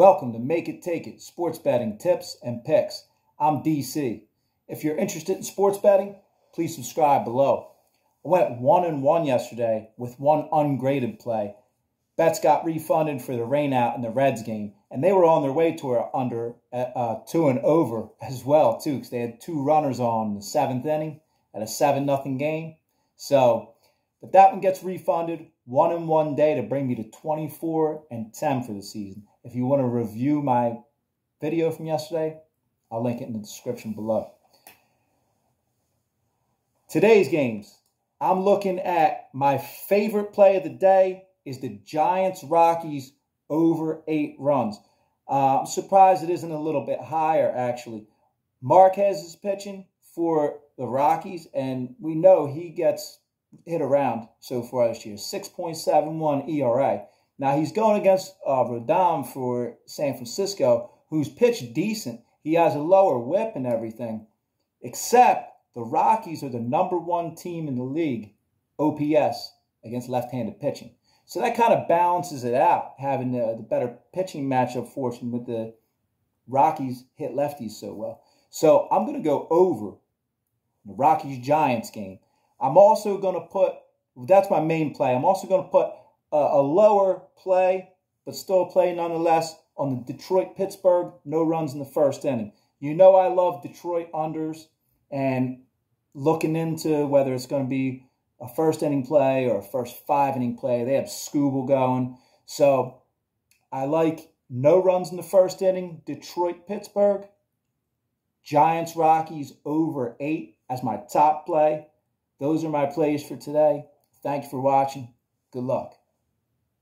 Welcome to Make It Take It Sports Betting Tips and Picks. I'm DC. If you're interested in sports betting, please subscribe below. I went one and one yesterday with one ungraded play. Bets got refunded for the rainout in the Reds game, and they were on their way to a under uh, two and over as well too, because they had two runners on the seventh inning at a seven nothing game. So, but that one gets refunded one in one day to bring me to 24 and 10 for the season. If you want to review my video from yesterday, I'll link it in the description below. Today's games, I'm looking at my favorite play of the day is the Giants Rockies over eight runs. Uh, I'm surprised it isn't a little bit higher, actually. Marquez is pitching for the Rockies, and we know he gets hit around so far this year. 6.71 ERA. Now he's going against uh, Rodon for San Francisco, who's pitched decent. He has a lower whip and everything, except the Rockies are the number one team in the league, OPS, against left handed pitching. So that kind of balances it out, having the, the better pitching matchup fortune with the Rockies hit lefties so well. So I'm going to go over the Rockies Giants game. I'm also going to put, that's my main play. I'm also going to put a, a lower play, but still a play nonetheless, on the Detroit Pittsburgh, no runs in the first inning. You know I love Detroit unders and looking into whether it's going to be a first inning play or a first five inning play. They have Skubal going. So I like no runs in the first inning, Detroit Pittsburgh, Giants Rockies over eight as my top play. Those are my plays for today. Thank you for watching. Good luck.